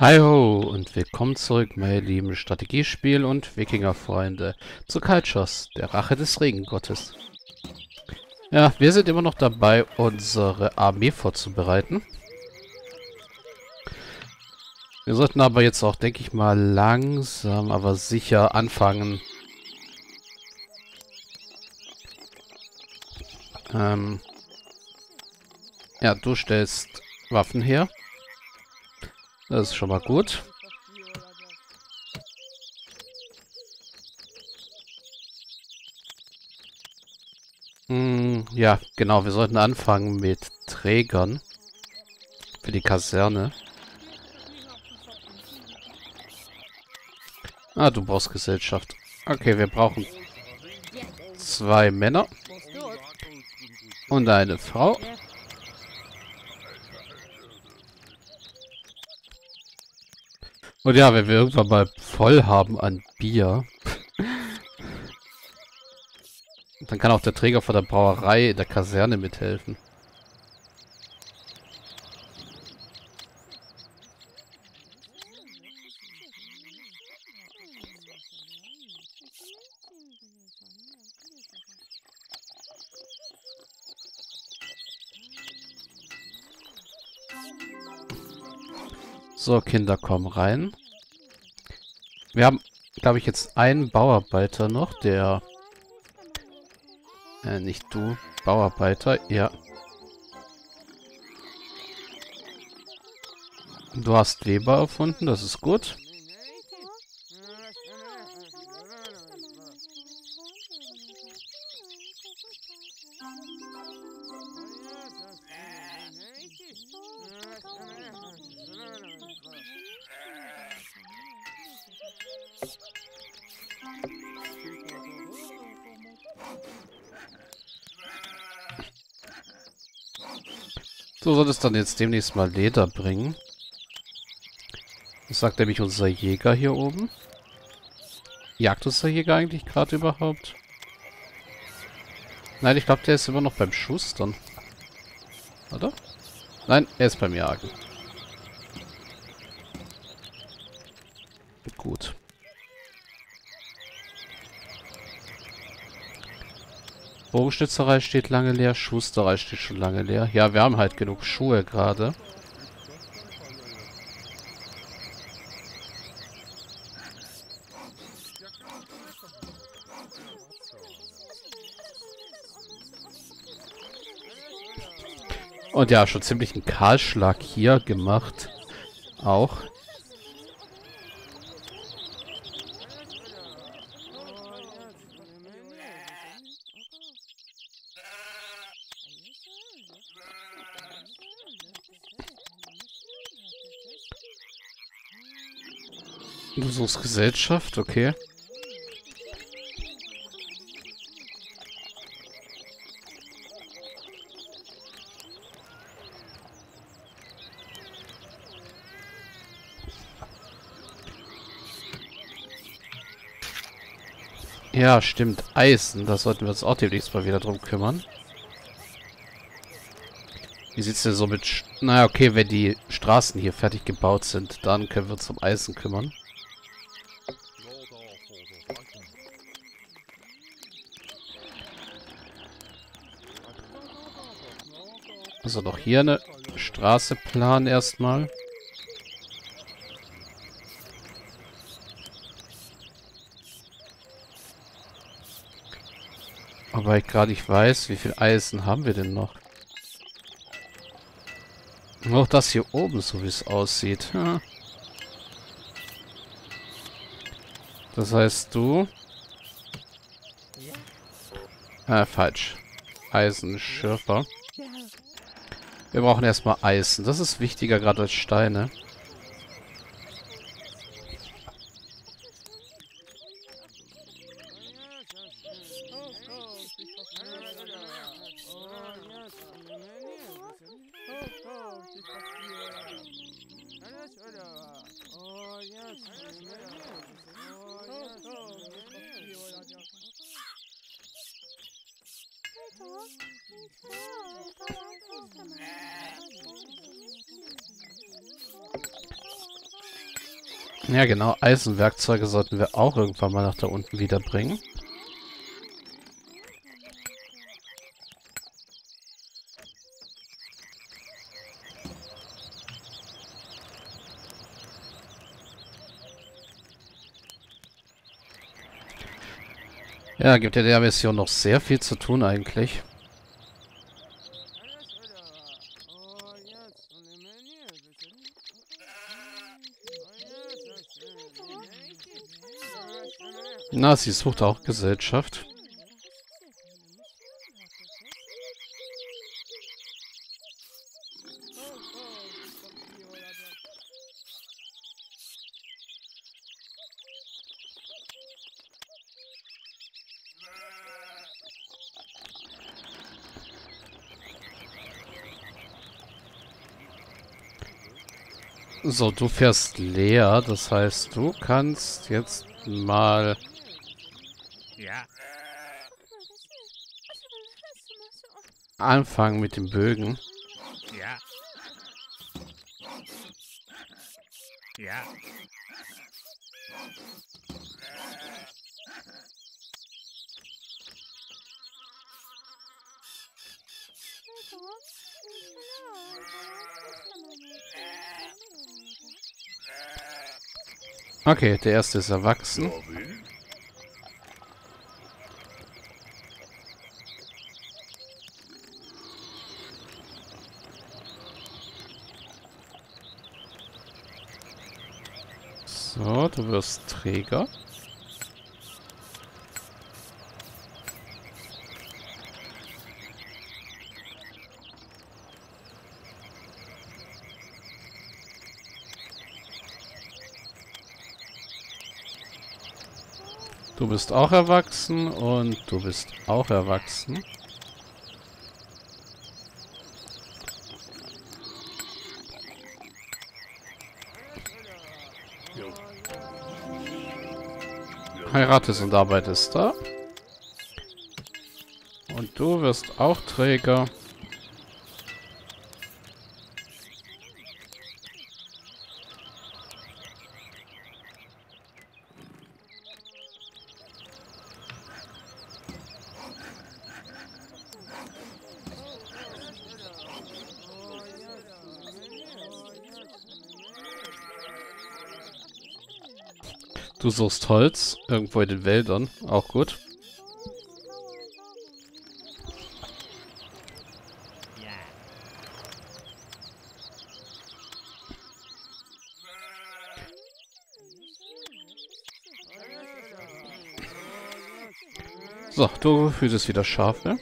Hi ho und willkommen zurück, meine lieben Strategiespiel- und Wikingerfreunde, zu Kalchos, der Rache des Regengottes. Ja, wir sind immer noch dabei, unsere Armee vorzubereiten. Wir sollten aber jetzt auch, denke ich mal, langsam, aber sicher anfangen. Ähm ja, du stellst Waffen her. Das ist schon mal gut. Hm, ja, genau. Wir sollten anfangen mit Trägern. Für die Kaserne. Ah, du brauchst Gesellschaft. Okay, wir brauchen zwei Männer. Und eine Frau. Und ja, wenn wir irgendwann mal voll haben an Bier, dann kann auch der Träger von der Brauerei in der Kaserne mithelfen. So, Kinder, kommen rein. Wir haben, glaube ich, jetzt einen Bauarbeiter noch, der... Äh, nicht du. Bauarbeiter, ja. Du hast Weber erfunden, das ist gut. So soll es dann jetzt demnächst mal Leder bringen. Was sagt nämlich unser Jäger hier oben? Jagt unser Jäger eigentlich gerade überhaupt? Nein, ich glaube, der ist immer noch beim Schustern. Oder? Nein, er ist beim Jagen. Gut. Bogenschnitzerei steht lange leer, Schusterei steht schon lange leer. Ja, wir haben halt genug Schuhe gerade. Und ja, schon ziemlich einen Kahlschlag hier gemacht. Auch. Du suchst Gesellschaft, okay. Ja, stimmt. Eisen. Da sollten wir uns auch demnächst mal wieder drum kümmern. Wie sieht's denn so mit... Sch naja, okay, wenn die Straßen hier fertig gebaut sind, dann können wir uns um Eisen kümmern. Also noch hier eine Straße planen erstmal. Aber ich gerade nicht weiß, wie viel Eisen haben wir denn noch? Auch das hier oben, so wie es aussieht. Ja. Das heißt, du... Äh, falsch. Eisenschürfer. Wir brauchen erstmal Eisen. Das ist wichtiger gerade als Steine. Oh, Ja, genau. Eisenwerkzeuge sollten wir auch irgendwann mal nach da unten wiederbringen. Ja, gibt ja der Mission noch sehr viel zu tun eigentlich. Na, sie sucht auch Gesellschaft. So, du fährst leer, das heißt, du kannst jetzt mal... Ja. Anfangen mit dem Bögen. Ja. Ja. Okay, der erste ist erwachsen. So, du wirst Träger. Du bist auch erwachsen und du bist auch erwachsen. Heiratest und arbeitest da. Und du wirst auch Träger. Du suchst Holz, irgendwo in den Wäldern, auch gut. So, du hütest wieder Schafe.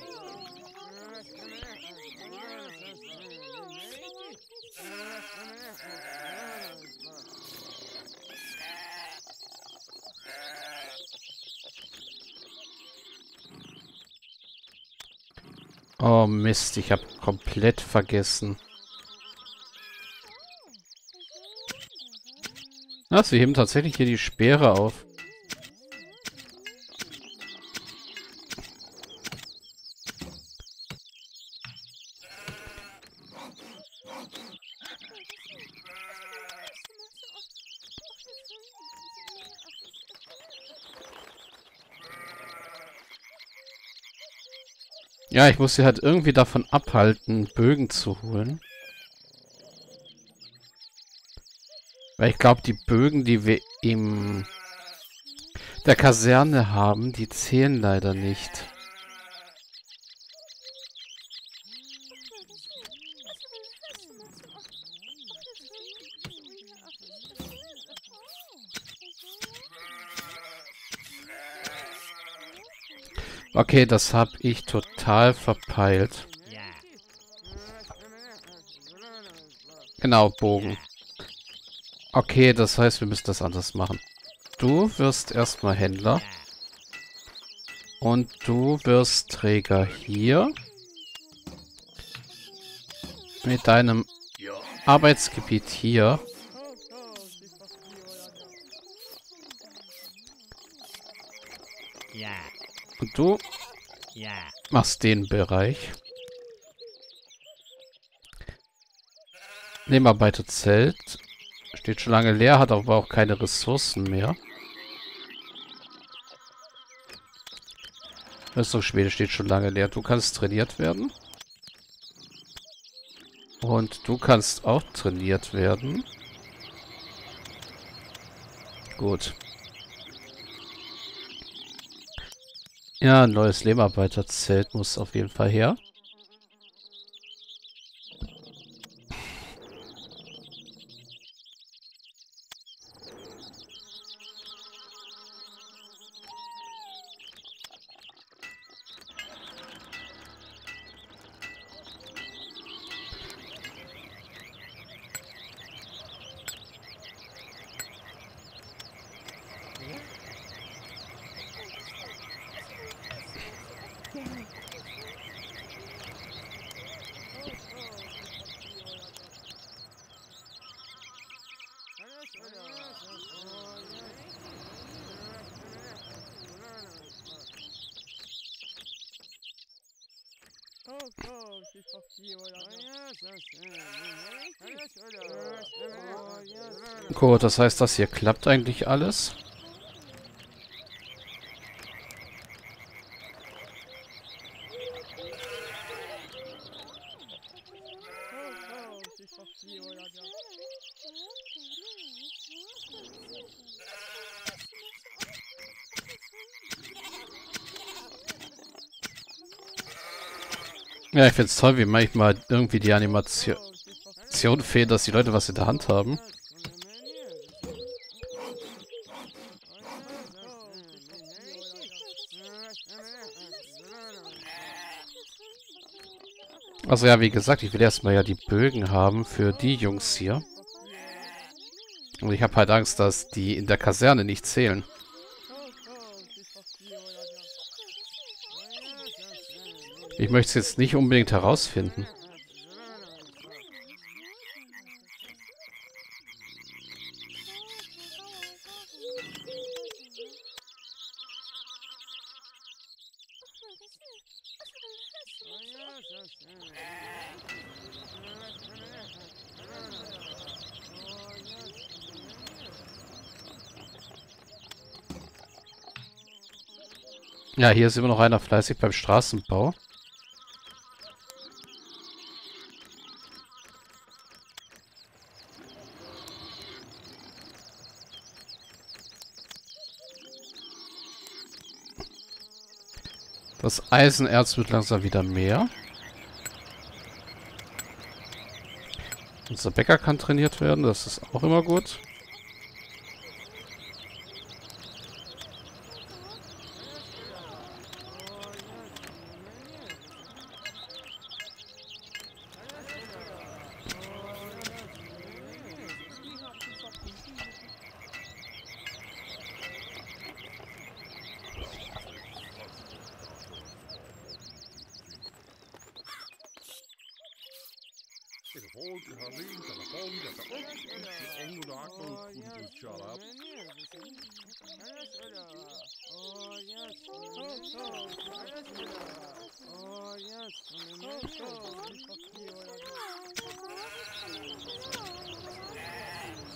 Oh Mist, ich habe komplett vergessen. Na, sie heben tatsächlich hier die Speere auf. Ja, ich muss sie halt irgendwie davon abhalten, Bögen zu holen. Weil ich glaube, die Bögen, die wir im der Kaserne haben, die zählen leider nicht. Okay, das habe ich total verpeilt. Genau, Bogen. Okay, das heißt, wir müssen das anders machen. Du wirst erstmal Händler. Und du wirst Träger hier. Mit deinem Arbeitsgebiet hier. Ja. Und du machst den Bereich. Nehmarbeiterzelt Steht schon lange leer, hat aber auch keine Ressourcen mehr. Rüstungsschmiede steht schon lange leer. Du kannst trainiert werden. Und du kannst auch trainiert werden. Gut. Ja, ein neues Lehmarbeiterzelt muss auf jeden Fall her. Gut, das heißt, das hier klappt eigentlich alles. Ja, ich find's toll, wie manchmal irgendwie die Animation fehlt, dass die Leute was in der Hand haben. Also ja, wie gesagt, ich will erstmal ja die Bögen haben für die Jungs hier. Und ich habe halt Angst, dass die in der Kaserne nicht zählen. Ich möchte es jetzt nicht unbedingt herausfinden. Ja, hier ist immer noch einer fleißig beim Straßenbau. Das Eisenerz wird langsam wieder mehr. Unser Bäcker kann trainiert werden, das ist auch immer gut.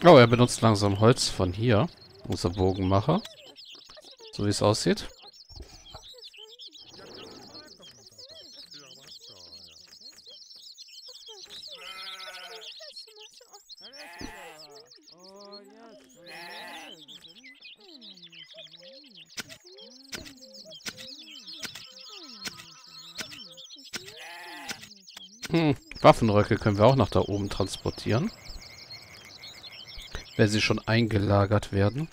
Oh, er benutzt langsam Holz von hier. Unser Bogenmacher. So wie es aussieht. Hm, Waffenröcke können wir auch nach da oben transportieren. Wenn sie schon eingelagert werden.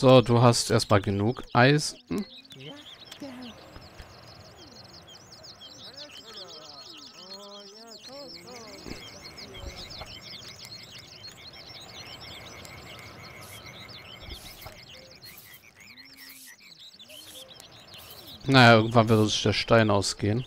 So, du hast erstmal genug Eisen. Naja, irgendwann wird uns der Stein ausgehen.